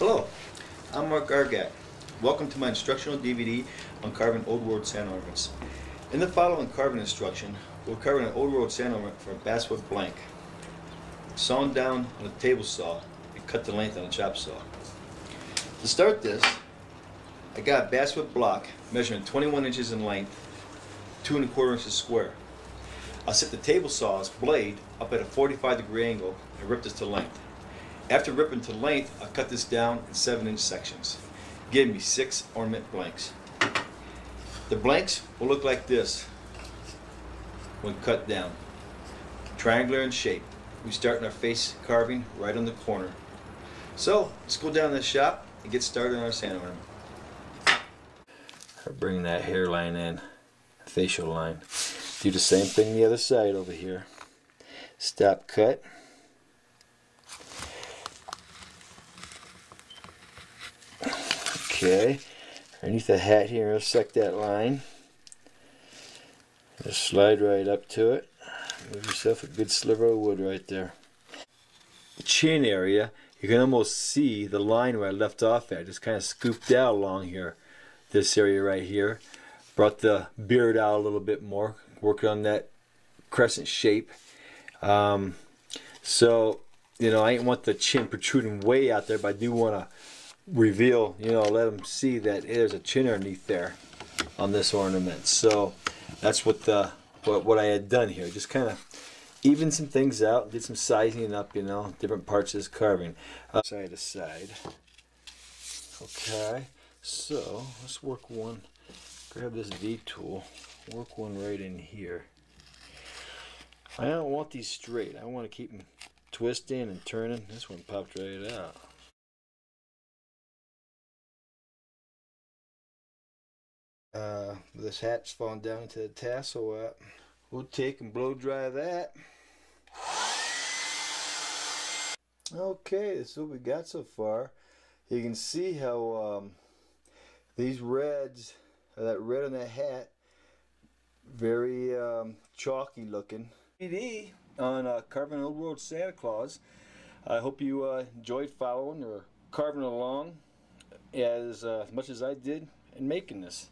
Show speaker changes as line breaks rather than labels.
Hello, I'm Mark Gargac. Welcome to my instructional DVD on carving Old World Santa ornaments. In the following carving instruction, we're carving an Old World Santa ornament for a basswood blank. Sawn down on a table saw and cut the length on a chop saw. To start this, I got a basswood block measuring 21 inches in length, two and a quarter inches square. I'll set the table saw's blade up at a 45 degree angle and rip this to length. After ripping to length, I'll cut this down in 7 inch sections. Give me 6 ornament blanks. The blanks will look like this when cut down. Triangular in shape. We start in our face carving right on the corner. So, let's go down to the shop and get started on our Santa ornament. Bring that hairline in, facial line. Do the same thing the other side over here. Stop cut. Okay, underneath the hat here, intersect that line. Just slide right up to it. Move yourself a good sliver of wood right there. The chin area, you can almost see the line where I left off at. Just kind of scooped out along here. This area right here. Brought the beard out a little bit more. Working on that crescent shape. Um, so, you know, I ain't want the chin protruding way out there, but I do want to reveal, you know, let them see that there's a chin underneath there on this ornament. So that's what the what, what I had done here. Just kind of even some things out, did some sizing up, you know, different parts of this carving. Uh, side to side. Okay, so let's work one, grab this V tool, work one right in here. I don't want these straight. I want to keep them twisting and turning. This one popped right out. Uh, this hat's falling down into the tassel up. We'll take and blow dry that. Okay, this is what we got so far. You can see how um, these reds, that red on that hat, very um, chalky looking. DVD on uh, carving Old World Santa Claus. I hope you uh, enjoyed following or carving along as uh, much as I did in making this.